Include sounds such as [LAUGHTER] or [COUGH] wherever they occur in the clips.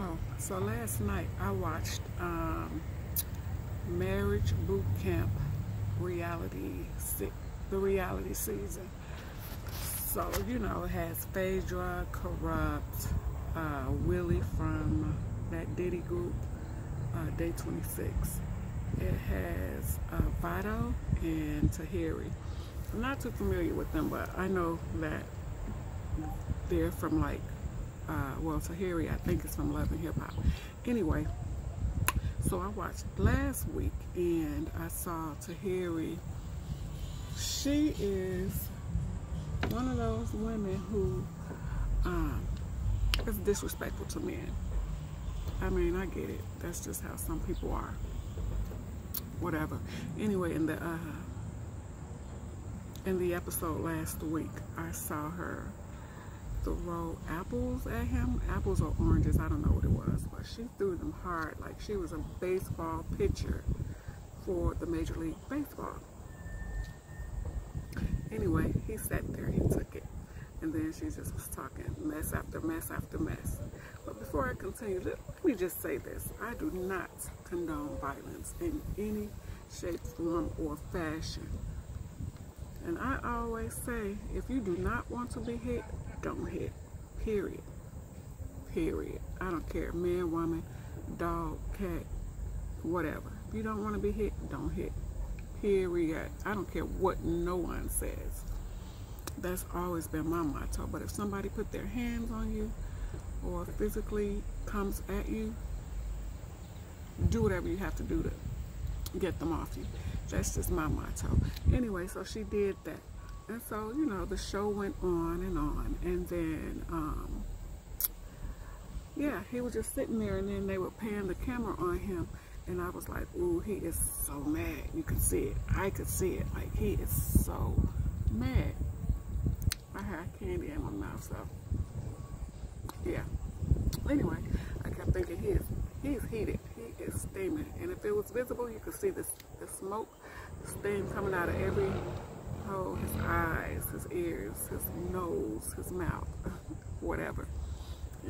Oh, so last night I watched um, Marriage Boot Camp reality, the reality season. So, you know, it has Phaedra, Kurupt, uh, Willie from that Diddy group, uh, Day 26. It has uh, Vado and Tahiry. I'm not too familiar with them, but I know that they're from like well, Tahiry, I think it's from Love and Hip Hop. Anyway, so I watched last week and I saw Tahiry. She is one of those women who um, is disrespectful to men. I mean, I get it. That's just how some people are. Whatever. Anyway, in the uh, in the episode last week, I saw her throw apples at him. Apples or oranges, I don't know what it was, but she threw them hard like she was a baseball pitcher for the Major League Baseball. Anyway, he sat there, he took it, and then she just was talking mess after mess after mess. But before I continue, let me just say this. I do not condone violence in any shape, form, or fashion. And I always say, if you do not want to be hit, don't hit. Period. Period. I don't care. Man, woman, dog, cat, whatever. If you don't want to be hit, don't hit. Period. I don't care what no one says. That's always been my motto. But if somebody put their hands on you or physically comes at you, do whatever you have to do to get them off you. That's just my motto. Anyway, so she did that. And so, you know, the show went on and on. And then, um, yeah, he was just sitting there and then they would pan the camera on him. And I was like, ooh, he is so mad. You can see it. I could see it. Like, he is so mad. I had candy in my mouth, so, yeah. Anyway, I kept thinking, he is, he's heated. He is steaming. And if it was visible, you could see the, the smoke, the steam coming out of every Oh, his eyes, his ears, his nose, his mouth, [LAUGHS] whatever.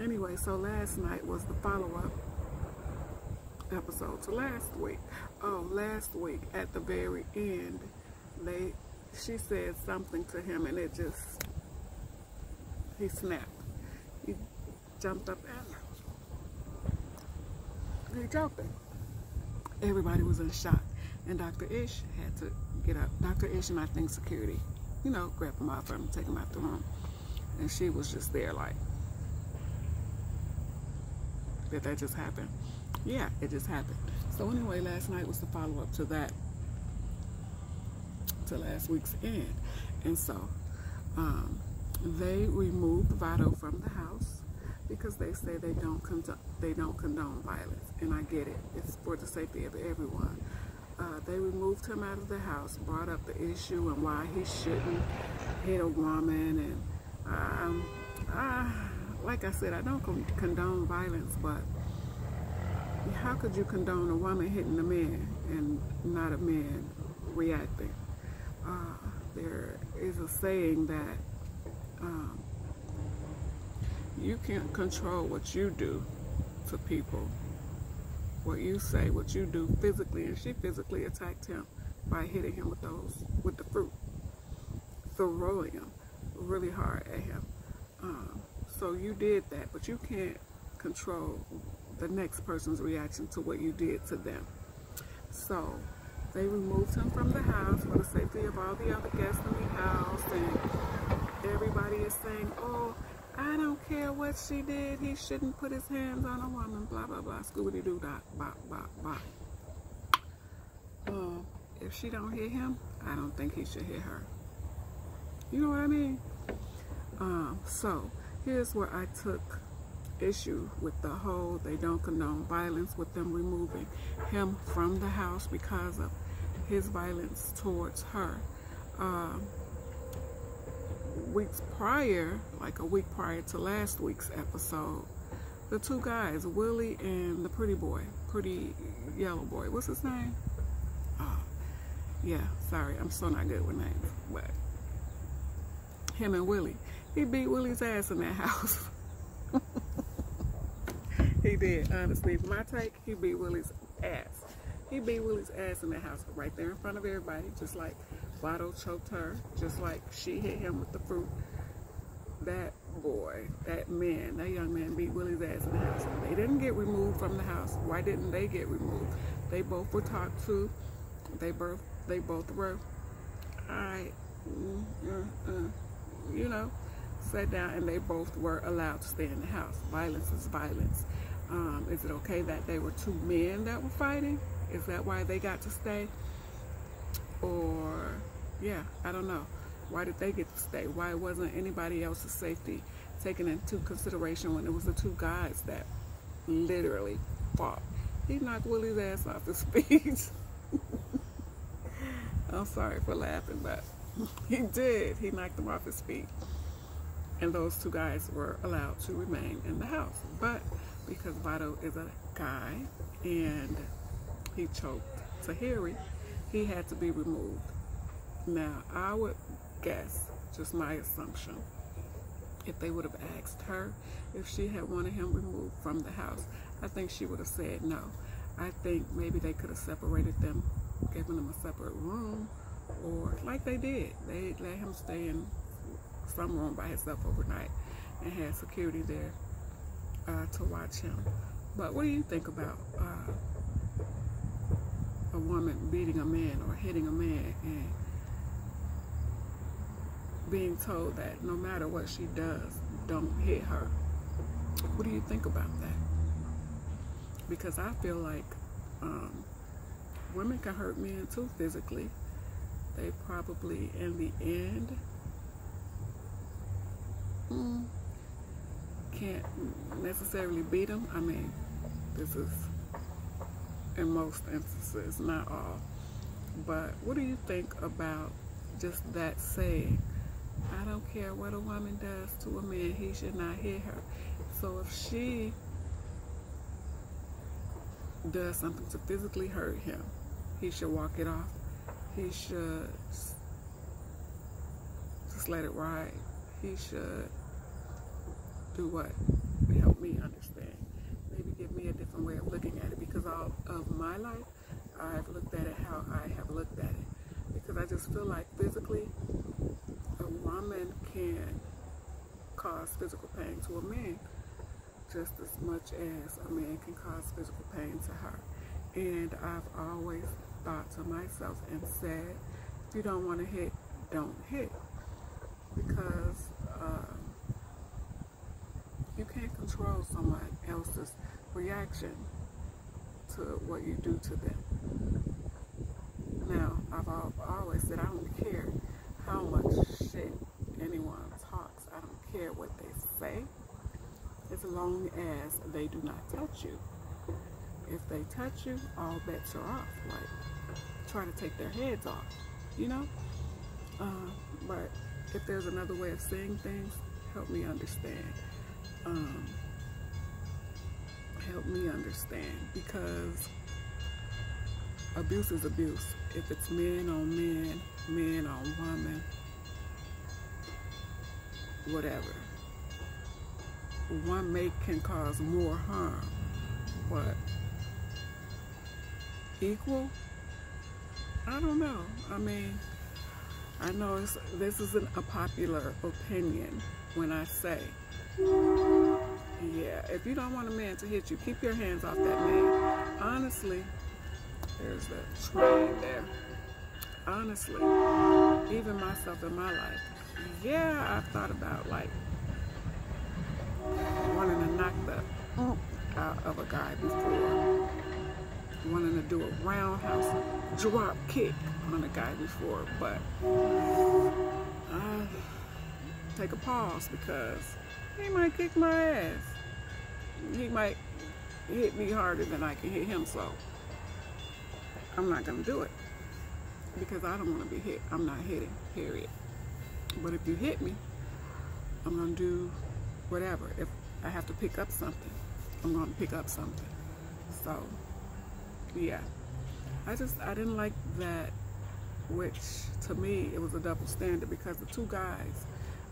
Anyway, so last night was the follow-up episode to last week. Oh, last week at the very end, they she said something to him and it just he snapped. He jumped up her. He jumped. Everybody was in shock. And Dr. Ish had to get up. Dr. Ish and I think security, you know, grab him off and take him out the room. And she was just there like, did that just happen? Yeah, it just happened. So anyway, last night was the follow-up to that, to last week's end. And so um, they removed Vado from the house because they say they don't they don't condone violence, and I get it. It's for the safety of everyone uh, they removed him out of the house, brought up the issue and why he shouldn't hit a woman. And um, I, like I said, I don't condone violence, but how could you condone a woman hitting a man and not a man reacting? Uh, there is a saying that um, you can't control what you do to people what you say, what you do physically, and she physically attacked him by hitting him with those, with the fruit, throwing him really hard at him. Um, so you did that, but you can't control the next person's reaction to what you did to them. So they removed him from the house for the safety of all the other guests in the house, and everybody is saying, oh, I don't care what she did. He shouldn't put his hands on a woman. Blah, blah, blah. Scooby doo dot. Bop, bop, bop. Uh, if she don't hit him, I don't think he should hit her. You know what I mean? Um, so, here's where I took issue with the whole they don't condone violence with them removing him from the house because of his violence towards her. Um, weeks prior, like a week prior to last week's episode, the two guys, Willie and the pretty boy, pretty yellow boy, what's his name? Oh, yeah, sorry, I'm so not good with names, but him and Willie, he beat Willie's ass in that [LAUGHS] house. he did. Honestly, my take, he beat Willie's ass. He beat Willie's ass in the house right there in front of everybody, just like Vado choked her, just like she hit him with the fruit. That boy, that man, that young man beat Willie's ass in the house. They didn't get removed from the house. Why didn't they get removed? They both were talked to. They both, they both were, I, mm, uh, uh, you know, sat down and they both were allowed to stay in the house. Violence is violence. Um, is it okay that they were two men that were fighting? Is that why they got to stay? Or, yeah, I don't know. Why did they get to stay? Why wasn't anybody else's safety taken into consideration when it was the two guys that literally fought? He knocked Willie's ass off his [LAUGHS] feet. I'm sorry for laughing, but [LAUGHS] he did. He knocked him off his feet. And those two guys were allowed to remain in the house. But because Vado is a guy and he choked Tahiry, he had to be removed. Now, I would guess, just my assumption, if they would have asked her if she had wanted him removed from the house, I think she would have said no. I think maybe they could have separated them, given them a separate room, or like they did, they let him stay in some room by himself overnight and had security there uh, to watch him. But what do you think about uh, a woman beating a man or hitting a man and being told that no matter what she does, don't hit her? What do you think about that? Because I feel like um, women can hurt men too physically. They probably, in the end, mm, can't necessarily beat them. I mean, this is in most instances, not all. But what do you think about just that saying? I don't care what a woman does to a man, he should not hit her. So if she does something to physically hurt him, he should walk it off. He should just let it ride. He should do what? Help me understand. Maybe give me a different way of looking at it because all of my life, I've looked at it how I have looked at it. Because I just feel like physically, woman can cause physical pain to a man just as much as a man can cause physical pain to her. And I've always thought to myself and said, if you don't want to hit, don't hit. Because uh, you can't control someone else's reaction to what you do to them. Now, I've always said I don't care how much shit anyone talks. I don't care what they say as long as they do not touch you. If they touch you, all bets are off. Like, trying to take their heads off, you know? Uh, but if there's another way of saying things, help me understand um, help me understand because abuse is abuse. If it's men on men, men on women, whatever. One mate can cause more harm, but equal? I don't know. I mean, I know this isn't a popular opinion when I say yeah, if you don't want a man to hit you, keep your hands off that man. Honestly, there's the train there. Honestly, even myself in my life, yeah, I've thought about like wanting to knock the out of a guy before. Wanting to do a roundhouse drop kick on a guy before, but I take a pause because he might kick my ass. He might hit me harder than I can hit him, so I'm not going to do it because I don't want to be hit. I'm not hitting, period. But if you hit me, I'm going to do whatever. If I have to pick up something, I'm going to pick up something. So, yeah. I just, I didn't like that, which to me, it was a double standard because the two guys,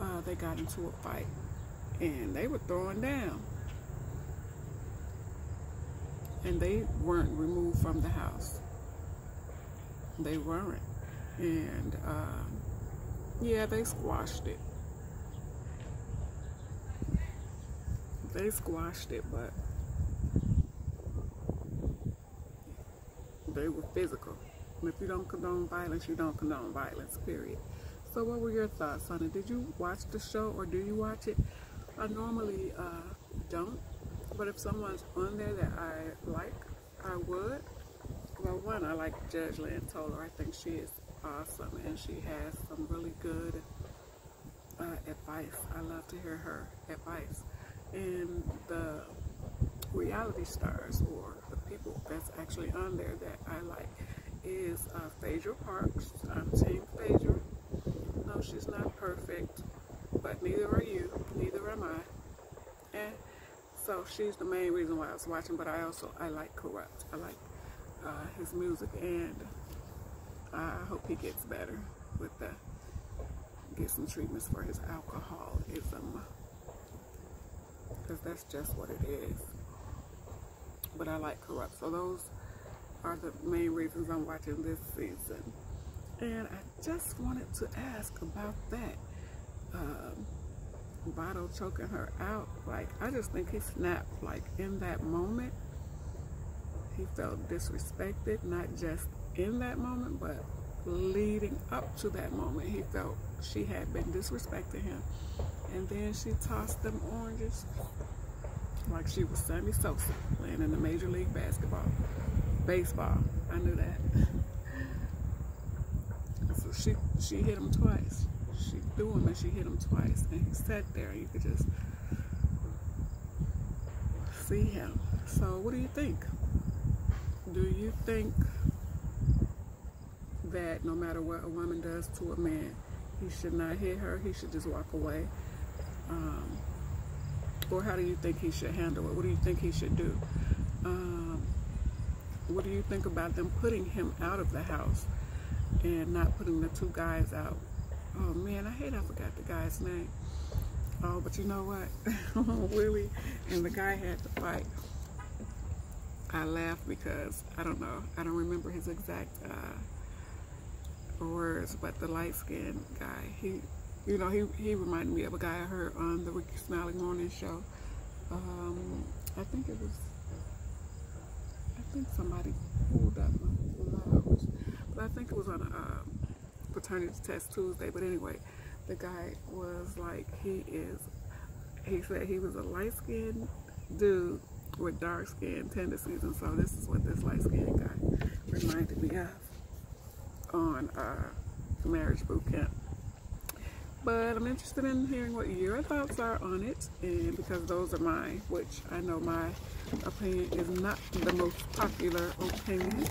uh, they got into a fight and they were throwing down. and they weren't removed from the house. They weren't. And um, yeah, they squashed it. They squashed it, but they were physical. And if you don't condone violence, you don't condone violence, period. So what were your thoughts on it? Did you watch the show or do you watch it? I normally uh, don't, but if someone's on there that I like, I would. Well, one, I like Judge Lynn Toler. I think she is awesome and she has some really good uh, advice. I love to hear her advice. And the reality stars or the people that's actually on there that I like is uh, Phaedra Parks. I'm Team Phaedra. No, she's not perfect, but neither are you, neither am I. And so she's the main reason why I was watching, but I also, I like Kurupt. I like uh, his music and I hope he gets better with the, get some treatments for his alcoholism. Because that's just what it is. But I like Kurupt So those are the main reasons I'm watching this season. And I just wanted to ask about that. Um, Vito choking her out. Like, I just think he snapped. Like, in that moment, he felt disrespected, not just in that moment, but leading up to that moment, he felt she had been disrespecting him. And then she tossed them oranges like she was Sammy Sosa playing in the Major League Basketball baseball. I knew that. [LAUGHS] So she she hit him twice. She threw him and she hit him twice. And he sat there and you could just see him. So what do you think? Do you think no matter what a woman does to a man, he should not hit her, he should just walk away? Um, or how do you think he should handle it? What do you think he should do? Um, what do you think about them putting him out of the house and not putting the two guys out? Oh man, I hate I forgot the guy's name. Oh, but you know what? [LAUGHS] Willie and the guy had to fight. I laugh because I don't know. I don't remember his exact uh, words, but the light skinned guy, he, you know, he, he reminded me of a guy I heard on the Rickey Smiley Morning Show. Um, I think it was I think somebody pulled up my but I think it was on a um, paternity test Tuesday. But anyway, the guy was like, he is, he said he was a light skinned dude with dark skin tendencies. And so this is what this light skinned guy reminded me of on uh, Marriage Boot Camp. But I'm interested in hearing what your thoughts are on it, and because those are mine, which I know my opinion is not the most popular opinion,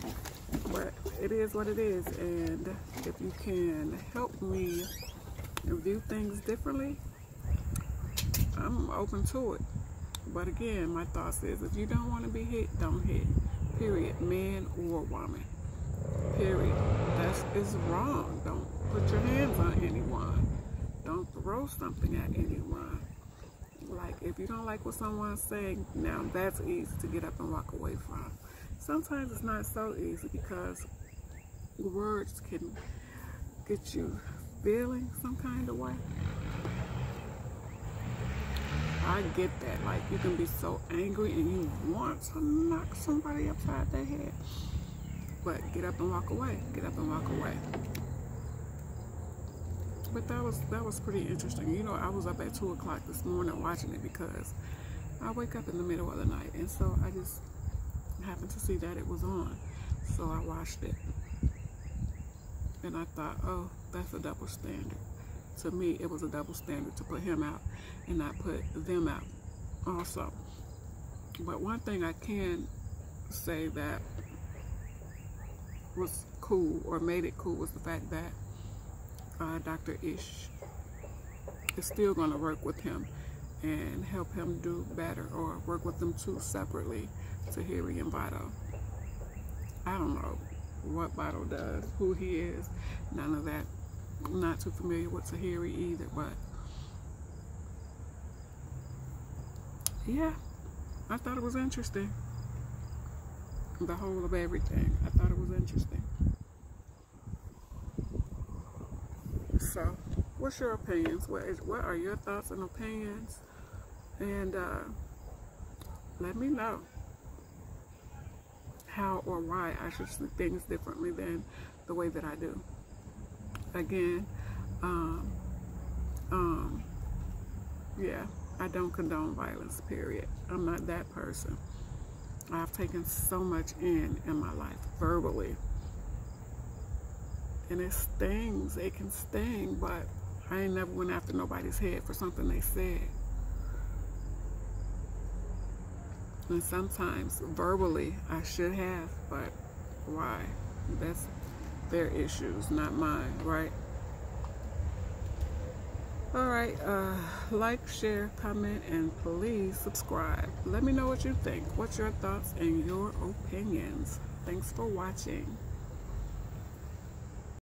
but it is what it is. And if you can help me view things differently, I'm open to it. But again, my thoughts is if you don't want to be hit, don't hit. Period. Man or woman. Period. Is wrong. Don't put your hands on anyone. Don't throw something at anyone. Like, if you don't like what someone's saying, now that's easy to get up and walk away from. Sometimes it's not so easy because words can get you feeling some kind of way. I get that. Like, you can be so angry and you want to knock somebody upside their head. But get up and walk away. Get up and walk away but that was that was pretty interesting. You know, I was up at two o'clock this morning watching it because I wake up in the middle of the night, and so I just happened to see that it was on, so I watched it, and I thought, oh, that's a double standard. To me, it was a double standard to put him out and not put them out, also. But one thing I can say that was cool or made it cool was the fact that uh, Dr. Ish is still going to work with him and help him do better or work with them two separately, Tahiry and Vito. I don't know what Vito does, who he is, none of that. Not too familiar with Tahiry either, but yeah, I thought it was interesting. the whole of everything. I thought interesting. So, what's your opinions? What is what are your thoughts and opinions? And uh, let me know how or why I should see things differently than the way that I do. Again, um, um, yeah, I don't condone violence, period. I'm not that person. I've taken so much in in my life verbally. And it stings. It can sting, but I ain't never went after nobody's head for something they said. And sometimes verbally I should have, but why? That's their issues, not mine, right? All right, uh, like, share, comment, and please subscribe. Let me know what you think. What's your thoughts and your opinions? Thanks for watching.